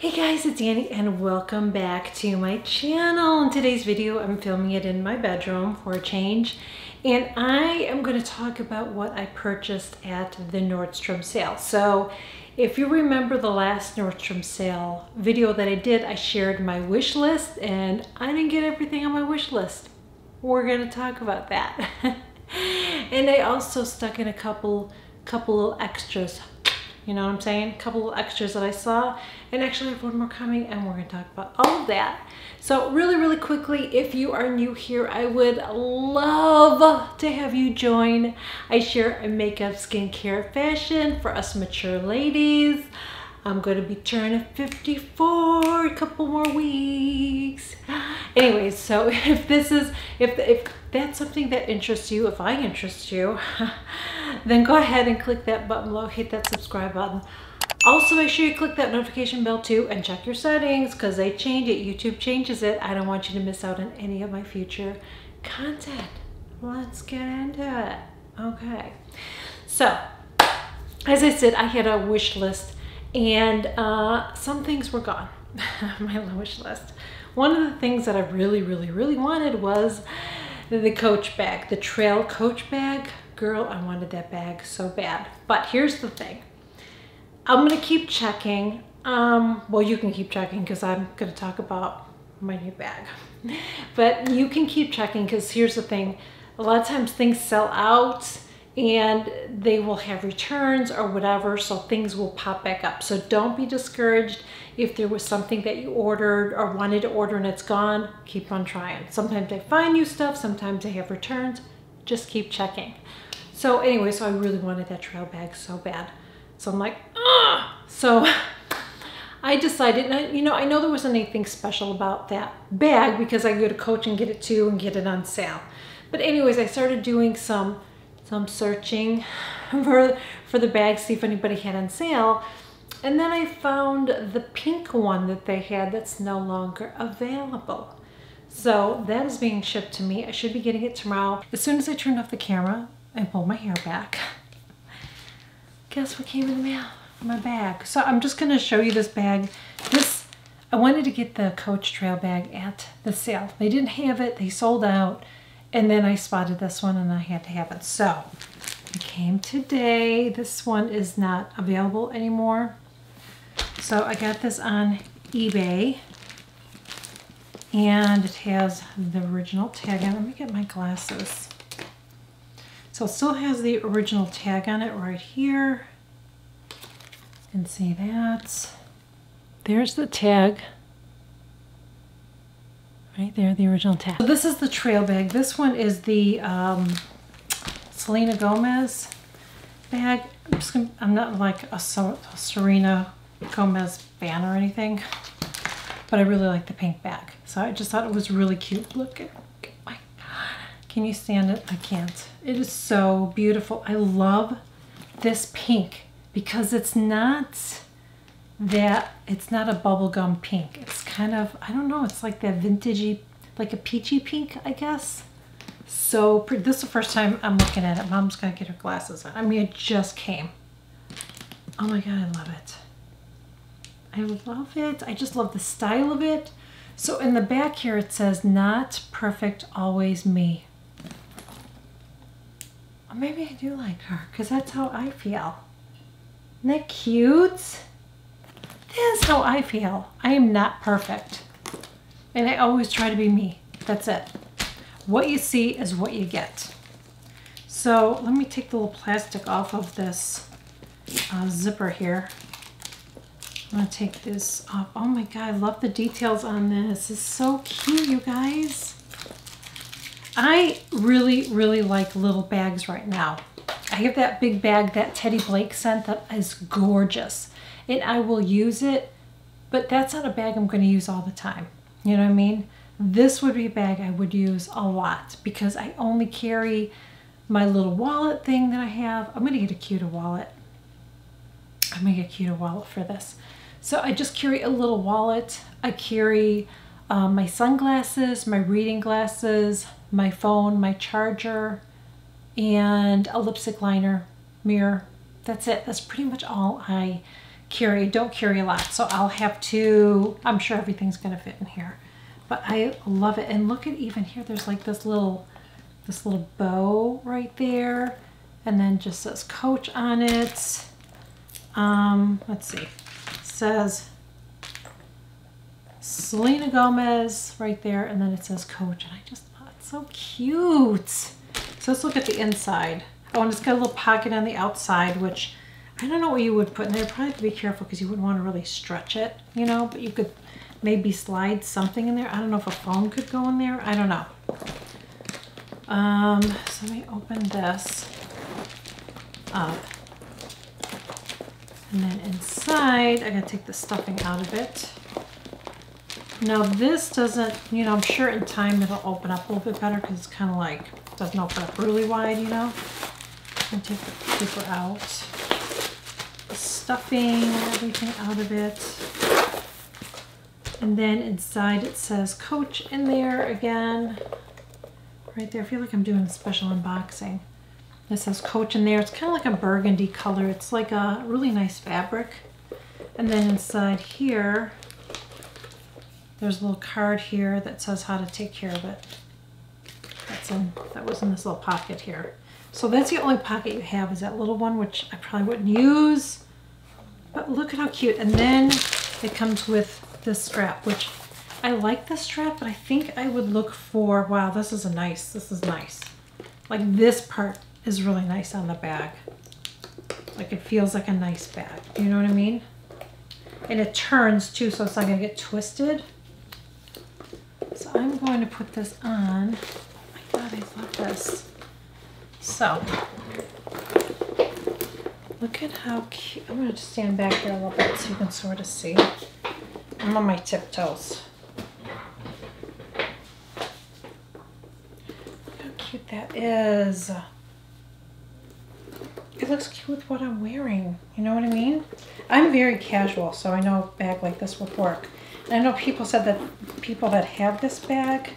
Hey guys, it's Annie and welcome back to my channel. In today's video, I'm filming it in my bedroom for a change. And I am going to talk about what I purchased at the Nordstrom sale. So if you remember the last Nordstrom sale video that I did, I shared my wish list and I didn't get everything on my wish list. We're going to talk about that. and I also stuck in a couple couple extras you know what I'm saying? A couple of extras that I saw and actually I have one more coming and we're gonna talk about all of that. So really, really quickly, if you are new here, I would love to have you join. I share a makeup, skincare, fashion for us mature ladies. I'm to be turning 54 a couple more weeks. Anyways, so if this is, if, if that's something that interests you, if I interest you, then go ahead and click that button below, hit that subscribe button. Also, make sure you click that notification bell too and check your settings because they change it. YouTube changes it. I don't want you to miss out on any of my future content. Let's get into it. Okay. So, as I said, I had a wish list and uh, some things were gone. My wish list. One of the things that i really really really wanted was the coach bag the trail coach bag. Girl i wanted that bag so bad. But here's the thing. I'm gonna keep checking. Um, well you can keep checking because i'm gonna talk about my new bag. But you can keep checking because here's the thing. A lot of times things sell out and they will have returns or whatever so things will pop back up. So don't be discouraged if there was something that you ordered or wanted to order and it's gone keep on trying. Sometimes they find new stuff sometimes they have returns just keep checking. So anyway so I really wanted that trail bag so bad. So I'm like ah so I decided, and I, you know, I know there wasn't anything special about that bag because I go to Coach and get it too and get it on sale. But anyways, I started doing some so I'm searching for, for the bag, see if anybody had on sale. And then I found the pink one that they had that's no longer available. So that is being shipped to me. I should be getting it tomorrow. As soon as I turned off the camera and pulled my hair back, guess what came in the mail? My bag. So I'm just going to show you this bag. This I wanted to get the Coach Trail bag at the sale. They didn't have it. They sold out. And then I spotted this one and I had to have it. So it came today. This one is not available anymore. So I got this on eBay. And it has the original tag on. Let me get my glasses. So it still has the original tag on it right here. And see that. There's the tag. Right there, the original tag. So this is the trail bag. This one is the um, Selena Gomez bag. I'm, just gonna, I'm not like a, a Selena Gomez fan or anything, but I really like the pink bag. So I just thought it was really cute. Look at, my God. Can you stand it? I can't. It is so beautiful. I love this pink because it's not that it's not a bubblegum pink. It's kind of, I don't know, it's like that vintagey, like a peachy pink, I guess. So. This is the first time I'm looking at it. Mom's gonna get her glasses on. I mean, it just came. Oh my God, I love it. I love it. I just love the style of it. So in the back here, it says, not perfect, always me. Or maybe I do like her because that's how I feel. Isn't that cute? This is how I feel. I am not perfect. And I always try to be me. That's it. What you see is what you get. So let me take the little plastic off of this uh, zipper here. I'm gonna take this off. Oh my God, I love the details on this. It's so cute, you guys. I really, really like little bags right now. I have that big bag, that Teddy Blake scent that is gorgeous and I will use it, but that's not a bag I'm going to use all the time. You know what I mean? This would be a bag I would use a lot because I only carry my little wallet thing that I have. I'm going to get a cuter wallet. I'm going to get a cuter wallet for this. So I just carry a little wallet. I carry um, my sunglasses, my reading glasses, my phone, my charger, and a lipstick liner, mirror. That's it. That's pretty much all I carry, don't carry a lot. So I'll have to, I'm sure everything's going to fit in here. But I love it. And look at even here, there's like this little, this little bow right there. And then just says Coach on it. Um, let's see. It says Selena Gomez right there. And then it says Coach. And I just, thought, it's so cute. So let's look at the inside. Oh, and it's got a little pocket on the outside, which I don't know what you would put in there. Probably have to be careful because you wouldn't want to really stretch it, you know, but you could maybe slide something in there. I don't know if a phone could go in there. I don't know. Um, so let me open this up. And then inside, I gotta take the stuffing out of it. Now this doesn't, you know, I'm sure in time it'll open up a little bit better because it's kind of like, doesn't open up really wide, you know. And take the paper out. Stuffing everything out of it. And then inside it says Coach in there again. Right there. I feel like I'm doing a special unboxing. It says Coach in there. It's kind of like a burgundy color. It's like a really nice fabric. And then inside here, there's a little card here that says how to take care of it. That's in, that was in this little pocket here. So that's the only pocket you have is that little one, which I probably wouldn't use. But look at how cute. And then it comes with this strap, which I like the strap, but I think I would look for, wow, this is a nice, this is nice. Like this part is really nice on the bag. Like it feels like a nice bag. You know what I mean? And it turns too, so it's not gonna get twisted. So I'm going to put this on. Oh my God, I love this. So, look at how cute. I'm going to stand back here a little bit so you can sort of see. I'm on my tiptoes. Look how cute that is. It looks cute with what I'm wearing. You know what I mean? I'm very casual, so I know a bag like this would work. And I know people said that people that have this bag,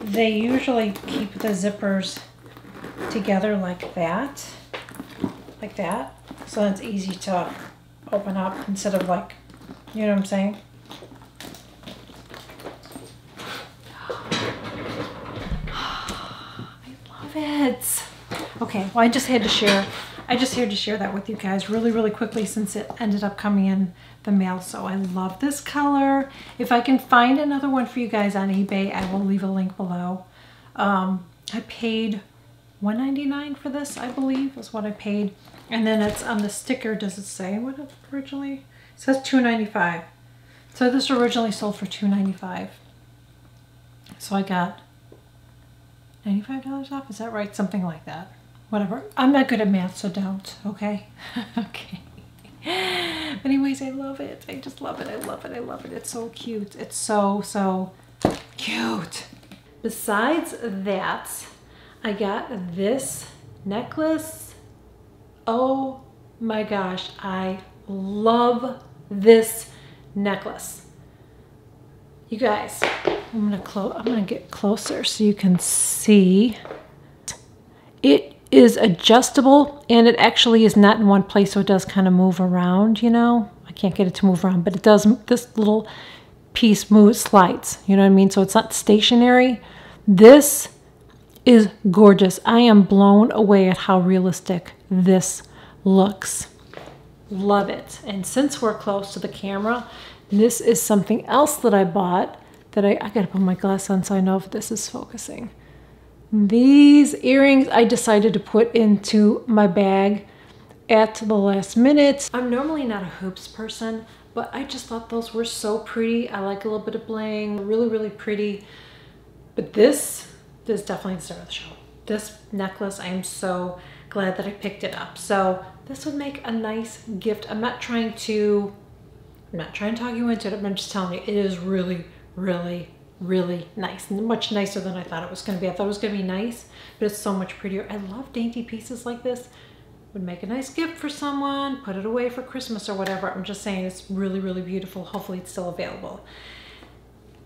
they usually keep the zippers together like that. Like that. So it's easy to open up instead of like, you know what I'm saying? I love it. Okay, well I just had to share, I just had to share that with you guys really, really quickly since it ended up coming in the mail. So I love this color. If I can find another one for you guys on eBay, I will leave a link below. Um, I paid $1.99 for this, I believe, is what I paid. And then it's on the sticker, does it say what it originally? It says $2.95. So this originally sold for $2.95. So I got $95 off? Is that right? Something like that. Whatever. I'm not good at math, so don't, okay? okay. Anyways, I love it. I just love it. I love it. I love it. It's so cute. It's so, so cute. Besides that, I got this necklace. Oh my gosh, I love this necklace. You guys, I'm gonna close. I'm gonna get closer so you can see. It is adjustable and it actually is not in one place, so it does kind of move around. You know, I can't get it to move around, but it does. This little piece moves, slides. You know what I mean? So it's not stationary. This is gorgeous. I am blown away at how realistic this looks. Love it. And since we're close to the camera, this is something else that I bought that I, I gotta put my glass on so I know if this is focusing. These earrings I decided to put into my bag at the last minute. I'm normally not a hoops person, but I just thought those were so pretty. I like a little bit of bling, really, really pretty. But this, this is definitely the of the show. This necklace, I am so glad that I picked it up. So this would make a nice gift. I'm not trying to, I'm not trying to talk you into it. I'm just telling you, it is really, really, really nice. Much nicer than I thought it was going to be. I thought it was going to be nice, but it's so much prettier. I love dainty pieces like this. Would make a nice gift for someone, put it away for Christmas or whatever. I'm just saying it's really, really beautiful. Hopefully it's still available.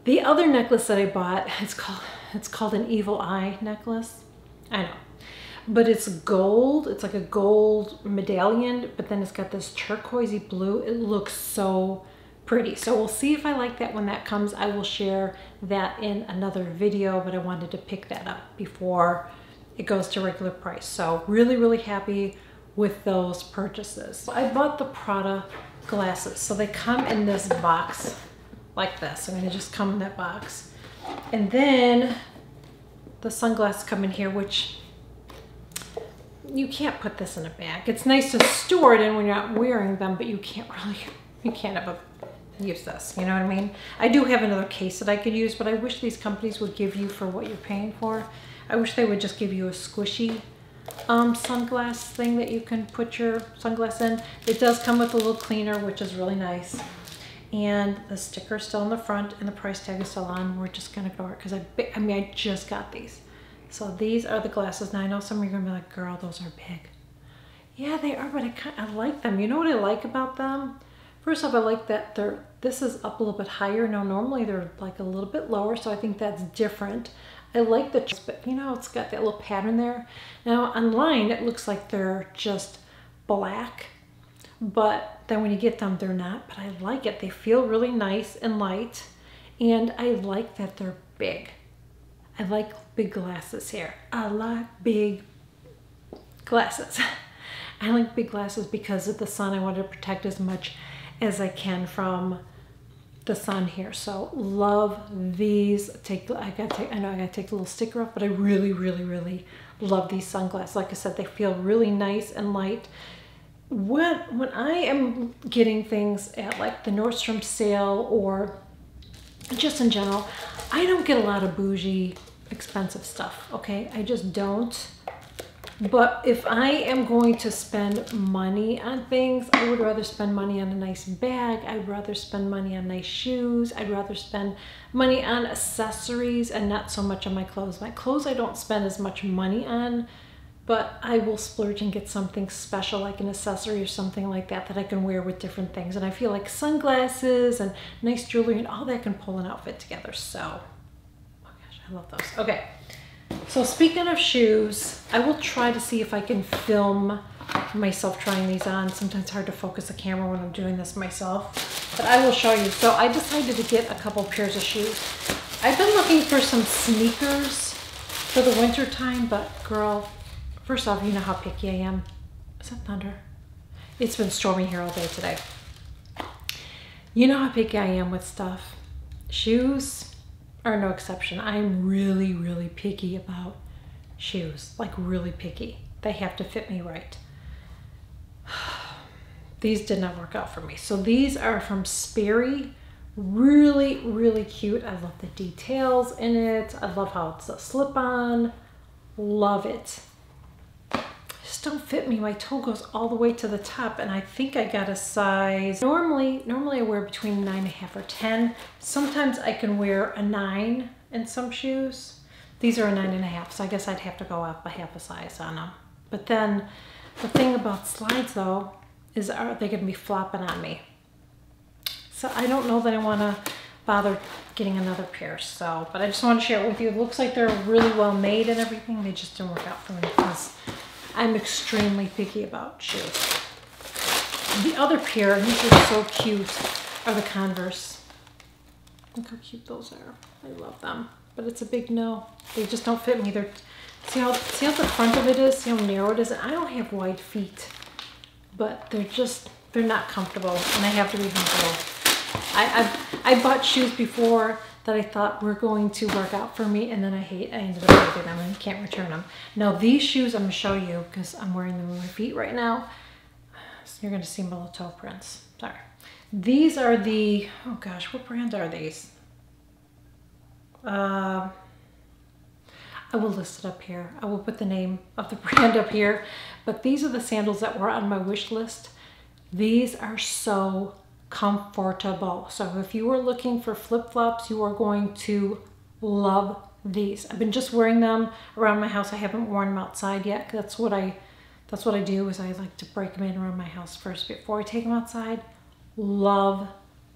The other necklace that I bought, it's called, it's called an evil eye necklace. I know. but it's gold. It's like a gold medallion, but then it's got this turquoisey blue. It looks so pretty. So we'll see if I like that when that comes. I will share that in another video, but I wanted to pick that up before it goes to regular price. So really, really happy with those purchases. I bought the Prada glasses. So they come in this box like this. I'm gonna just come in that box. And then the sunglasses come in here, which you can't put this in a bag. It's nice to store it in when you're not wearing them, but you can't really, you can't have a use this, you know what I mean? I do have another case that I could use, but I wish these companies would give you for what you're paying for. I wish they would just give you a squishy um, sunglass thing that you can put your sunglass in. It does come with a little cleaner, which is really nice. And the sticker is still in the front and the price tag is still on. We're just gonna go because I, I mean, I just got these. So these are the glasses. Now I know some of you are gonna be like, girl, those are big. Yeah, they are, but I, kind I like them. You know what I like about them? First off, I like that they're, this is up a little bit higher. Now, normally they're like a little bit lower, so I think that's different. I like the, but you know, it's got that little pattern there. Now online, it looks like they're just black, but then when you get them, they're not, but I like it. They feel really nice and light, and I like that they're big. I like big glasses here. I like big glasses. I like big glasses because of the sun. I want to protect as much as I can from the sun here. So love these. Take I got take I know I gotta take the little sticker off, but I really, really, really love these sunglasses. Like I said, they feel really nice and light. When when I am getting things at like the Nordstrom sale or just in general, I don't get a lot of bougie expensive stuff, okay? I just don't. But if I am going to spend money on things, I would rather spend money on a nice bag. I'd rather spend money on nice shoes. I'd rather spend money on accessories and not so much on my clothes. My clothes I don't spend as much money on, but I will splurge and get something special like an accessory or something like that that I can wear with different things. And I feel like sunglasses and nice jewelry and all that can pull an outfit together. So, oh gosh, I love those. Okay. So speaking of shoes, I will try to see if I can film myself trying these on. Sometimes it's hard to focus the camera when I'm doing this myself, but I will show you. So I decided to get a couple pairs of shoes. I've been looking for some sneakers for the winter time, but girl, first off, you know how picky I am. Is that thunder? It's been stormy here all day today. You know how picky I am with stuff. Shoes, are no exception. I'm really, really picky about shoes, like really picky. They have to fit me right. these did not work out for me. So these are from Sperry. Really, really cute. I love the details in it. I love how it's a slip-on. Love it just don't fit me. My toe goes all the way to the top and I think I got a size. Normally, normally I wear between nine and a half or 10. Sometimes I can wear a nine in some shoes. These are a nine and a half, so I guess I'd have to go up a half a size on them. But then the thing about slides though, is are they gonna be flopping on me? So I don't know that I wanna bother getting another pair. So, but I just want to share it with you. It looks like they're really well made and everything. They just didn't work out for me because I'm extremely picky about shoes. The other pair, these are so cute, are the Converse. Look how cute those are. I love them. But it's a big no. They just don't fit me. They're see how see how the front of it is, see how narrow it is? I don't have wide feet, but they're just they're not comfortable and I have to be comfortable. I, i I bought shoes before that I thought were going to work out for me and then I hate, I ended up hating them and can't return them. Now these shoes I'm gonna show you because I'm wearing them on my feet right now. So you're gonna see my little toe prints, sorry. These are the, oh gosh, what brand are these? Uh, I will list it up here. I will put the name of the brand up here, but these are the sandals that were on my wish list. These are so comfortable. So if you are looking for flip-flops, you are going to love these. I've been just wearing them around my house. I haven't worn them outside yet. That's what I that's what I do is I like to break them in around my house first before I take them outside. Love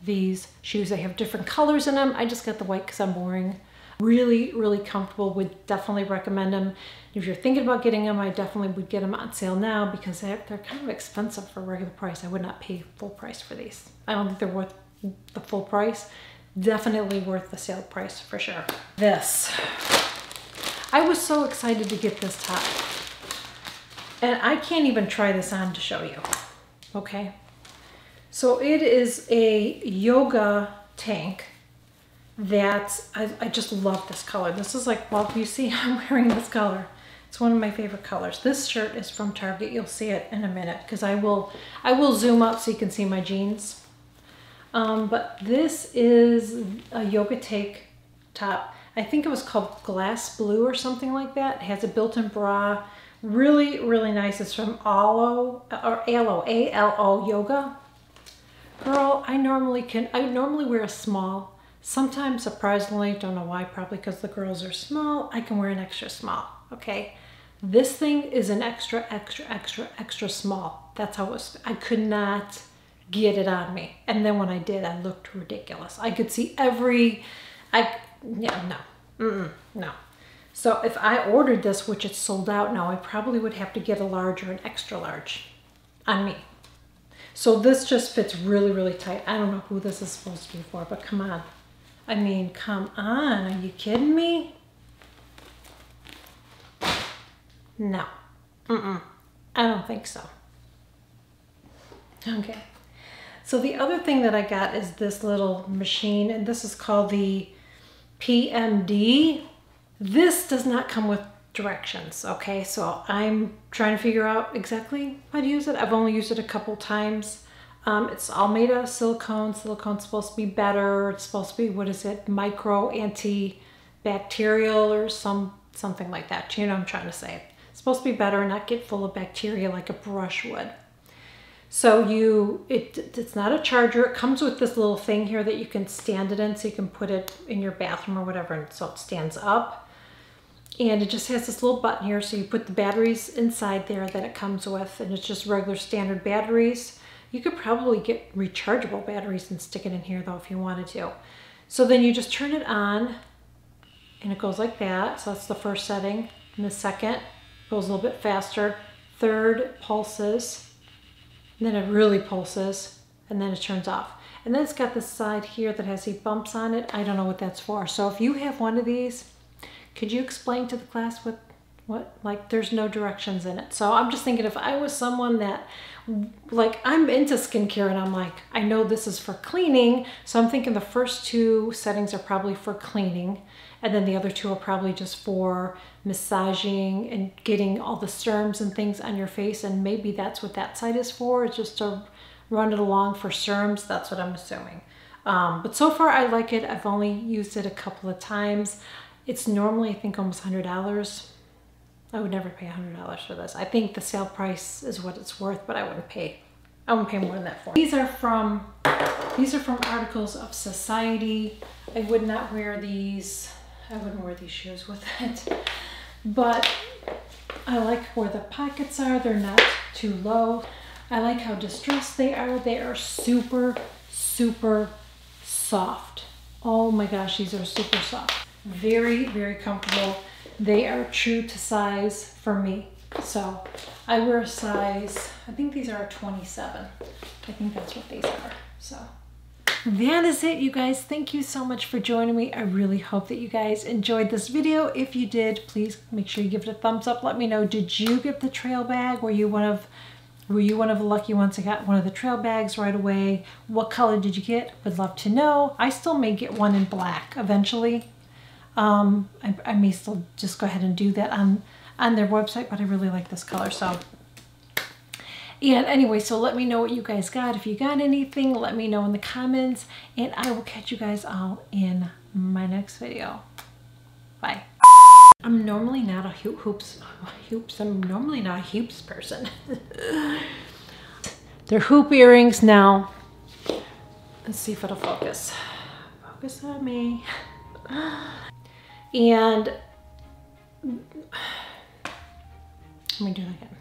these shoes. They have different colors in them. I just got the white because I'm wearing really, really comfortable. Would definitely recommend them. If you're thinking about getting them, I definitely would get them on sale now because they're, kind of expensive for regular price. I would not pay full price for these. I don't think they're worth the full price. Definitely worth the sale price for sure. This. I was so excited to get this top. And I can't even try this on to show you. Okay. So it is a yoga tank that I, I just love this color. This is like, well, you see I'm wearing this color. It's one of my favorite colors. This shirt is from Target. You'll see it in a minute because I will I will zoom up so you can see my jeans. Um, but this is a yoga take top. I think it was called Glass Blue or something like that. It has a built-in bra. Really, really nice. It's from Alo or Alo, A-L-O Yoga. Girl, I normally can, I normally wear a small Sometimes, surprisingly, don't know why, probably because the girls are small, I can wear an extra small, okay? This thing is an extra, extra, extra, extra small. That's how it was. I could not get it on me. And then when I did, I looked ridiculous. I could see every, I, yeah, no, mm -mm, no. So if I ordered this, which it's sold out now, I probably would have to get a large or an extra large on me. So this just fits really, really tight. I don't know who this is supposed to be for, but come on. I mean, come on, are you kidding me? No, mm-mm, I don't think so. Okay, so the other thing that I got is this little machine, and this is called the PMD. This does not come with directions, okay? So I'm trying to figure out exactly how to use it. I've only used it a couple times. Um, it's all made out of silicone. Silicone's supposed to be better. It's supposed to be, what is it, micro antibacterial or some something like that. You know what I'm trying to say. It's supposed to be better and not get full of bacteria like a brush would. So you, it, it's not a charger. It comes with this little thing here that you can stand it in so you can put it in your bathroom or whatever. And so it stands up. And it just has this little button here. So you put the batteries inside there that it comes with. And it's just regular standard batteries. You could probably get rechargeable batteries and stick it in here though if you wanted to. So then you just turn it on and it goes like that. So that's the first setting. And the second goes a little bit faster. Third pulses. And then it really pulses and then it turns off. And then it's got this side here that has these bumps on it. I don't know what that's for. So if you have one of these, could you explain to the class what, what, like there's no directions in it. So I'm just thinking if I was someone that like I'm into skincare and I'm like, I know this is for cleaning. So I'm thinking the first two settings are probably for cleaning. And then the other two are probably just for massaging and getting all the serums and things on your face. And maybe that's what that side is for, it's just to run it along for serums. That's what I'm assuming. Um, but so far I like it. I've only used it a couple of times. It's normally, I think, almost $100. I would never pay $100 for this. I think the sale price is what it's worth, but I wouldn't pay, I wouldn't pay more than that for it. These are from, these are from Articles of Society. I would not wear these, I wouldn't wear these shoes with it, but I like where the pockets are. They're not too low. I like how distressed they are. They are super, super soft. Oh my gosh, these are super soft. Very, very comfortable. They are true to size for me. So I wear a size, I think these are a 27. I think that's what these are. So that is it, you guys. Thank you so much for joining me. I really hope that you guys enjoyed this video. If you did, please make sure you give it a thumbs up. Let me know, did you get the trail bag? Were you one of were you one of the lucky ones that got one of the trail bags right away? What color did you get? Would love to know. I still may get one in black eventually. Um, I, I, may still just go ahead and do that on, on their website, but I really like this color. So, and anyway, so let me know what you guys got. If you got anything, let me know in the comments, and I will catch you guys all in my next video. Bye. I'm normally not a hoops, hoops, I'm normally not a hoops person. They're hoop earrings now. Let's see if it'll focus. Focus on me. And let me do that again.